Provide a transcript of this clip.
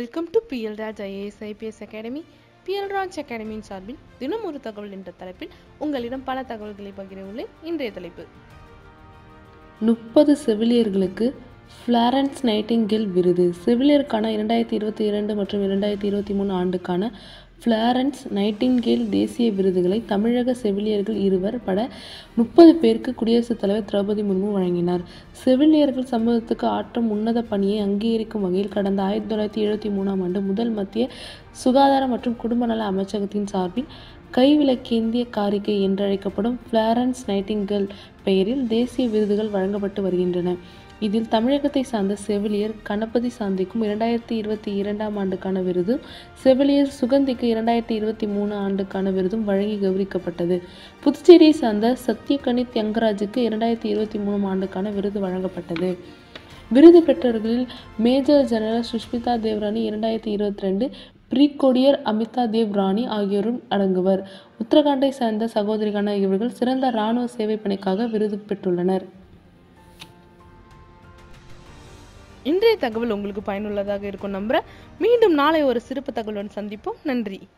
Welcome to P L Raj IAS IPS academy P L Raj அகாடமியின் சார்பில் தினம் ஒரு தகவல் என்ற தலைப்பில் உங்களிடம் பல தகவல்களை பகிர உள்ளேன். இன்றைய தலைப்பு. முப்பது செவிலியர்களுக்கு ஃப்ளாரன்ஸ் நைட்டிங்கில் விருது. செவிலியருக்கான இரண்டாயிரத்தி இருபத்தி இரண்டு மற்றும் இரண்டாயிரத்தி இருபத்தி மூணு ஆண்டுக்கான ஃப்ளாரன்ஸ் நைட்டிங்கேல் தேசிய விருதுகளை தமிழக செவிலியர்கள் இருவர் பட முப்பது பேருக்கு குடியரசுத் தலைவர் திரௌபதி முர்மு வழங்கினார். செவிலியர்கள் சமூகத்துக்கு ஆற்றும் உன்னத பணியை அங்கீகரிக்கும் வகையில் கடந்த ஆயிரத்தி தொள்ளாயிரத்தி எழுபத்தி மூணாம் ஆண்டு முதல் மத்திய சுகாதார மற்றும் குடும்ப நல அமைச்சகத்தின் சார்பில் கைவிலக்கேந்திய காரிகை என்றழைக்கப்படும் ஃப்ளாரன்ஸ் நைட்டிங்கேல் பெயரில் தேசிய விருதுகள் வழங்கப்பட்டு வருகின்றன. இதில் தமிழகத்தை சார்ந்த செவிலியர் கணபதி சாந்திக்கும் இரண்டாயிரத்தி இருபத்தி இரண்டாம் ஆண்டுக்கான விருதும் செவிலியர் சுகந்திக்கு இரண்டாயிரத்தி இருபத்தி மூணு ஆண்டுக்கான விருதும் வழங்கி கௌரவிக்கப்பட்டது. புதுச்சேரியை சார்ந்த சத்யகணி தியங்கராஜுக்கு இரண்டாயிரத்தி இருபத்தி மூணாம் ஆண்டுக்கான விருது வழங்கப்பட்டது. விருது பெற்றவர்களில் மேஜர் ஜெனரல் சுஷ்மிதா தேவ்ராணி இரண்டாயிரத்தி இருபத்தி ரெண்டு பிரிகோடியர் அமிதா தேவ் ராணி ஆகியோரும் அடங்குவர். உத்தரகாண்டை சார்ந்த சகோதரிகான இவர்கள் சிறந்த இராணுவ சேவை பணிக்காக விருது பெற்றுள்ளனர். இன்றைய தகவல் உங்களுக்கு பயனுள்ளதாக இருக்கும் நம்புகிறேன் மீண்டும் நாளை ஒரு சிறப்பு தகவலுடன் சந்திப்போம். நன்றி.